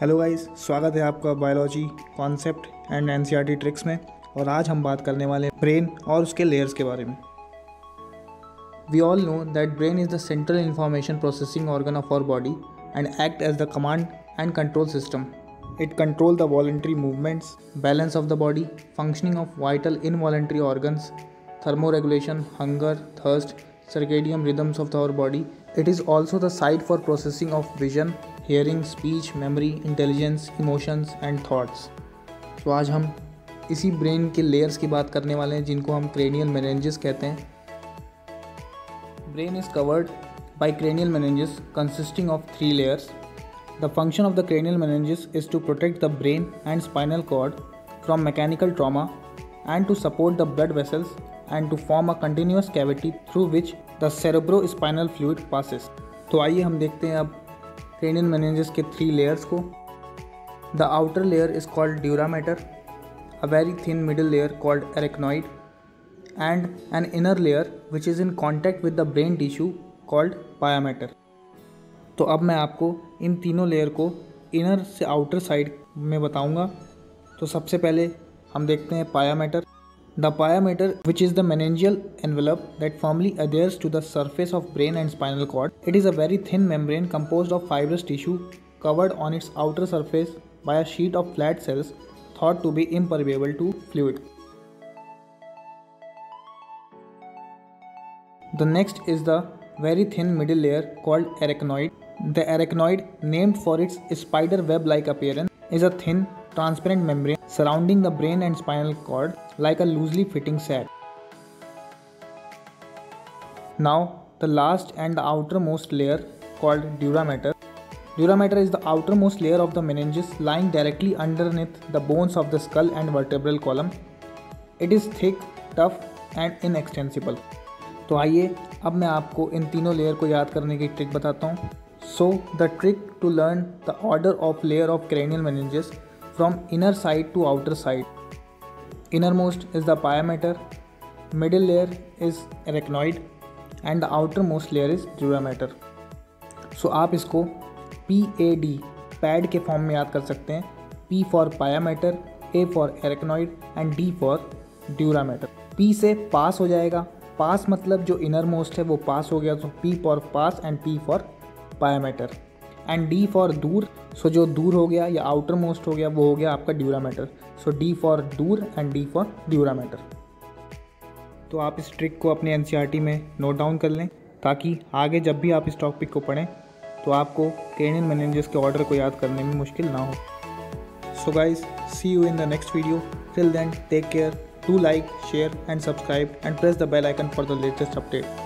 Hello guys स्वागत है आपका biology concept and NCERT tricks में और आज हम बात करने वाले हैं ब्रेन और उसके लेयर्स के बारे में we all know that brain is the central information processing organ of our body and act as the command and control system it control the voluntary movements balance of the body functioning of vital involuntary organs thermoregulation, hunger, thirst, circadian rhythms of our body. It is also the site for processing of vision, hearing speech memory intelligence emotions and thoughts तो आज हम इसी brain के layers की बात करने वाले हैं, जिनको हम क्रेनियल मैनेजेस कहते हैं। Brain is covered by cranial meninges consisting of three layers the function of the cranial meninges is to protect the brain and spinal cord from mechanical trauma and to support the blood vessels and to form a continuous cavity through which the cerebrospinal fluid passes तो आइए हम देखते हैं अब cranial meninges के three layers को। The outer layer is called dura mater a very thin middle layer called arachnoid and an inner layer which is in contact with the brain tissue called pia mater तो अब मैं आपको इन तीनों layer को inner से outer side में बताऊँगा। तो सबसे पहले हम देखते हैं pia mater The pia mater, which is the meningeal envelope that firmly adheres to the surface of brain and spinal cord, it is a very thin membrane composed of fibrous tissue covered on its outer surface by a sheet of flat cells thought to be impermeable to fluid. The next is the very thin middle layer called arachnoid. The arachnoid, named for its spider web like appearance, is a thin, transparent membrane surrounding the brain and spinal cord like a loosely fitting sac. Now, the last and the outermost layer called dura mater. Dura mater is the outermost layer of the meninges lying directly underneath the bones of the skull and vertebral column. It is thick, tough and inextensible. तो आइए अब मैं आपको इन तीनों layer को याद करने की ट्रिक बताता हूँ so the trick to learn the order of layer of cranial meninges from inner side to outer side. Innermost is the pia middle layer is arachnoid and the outermost layer is mater. So so, आप इसको P A D pad के form में याद कर सकते हैं। P for pia mater A for arachnoid and D for dura mater P से pass हो जाएगा। पास मतलब जो इनर मोस्ट है वो पास हो गया। तो P for pass and P for pia mater and D for दूर सो जो दूर हो गया या आउटर मोस्ट हो गया, वो हो गया आपका dura mater so D for दूर and D for dura mater तो आप इस ट्रिक को अपने एन में नोट डाउन कर लें, ताकि आगे जब भी आप इस टॉपिक को पढ़ें तो आपको क्रेनियल मैनेजर्स के ऑर्डर को याद करने में मुश्किल ना हो. So guys see you in the next video till then take care do like share and subscribe and press the bell icon for the latest update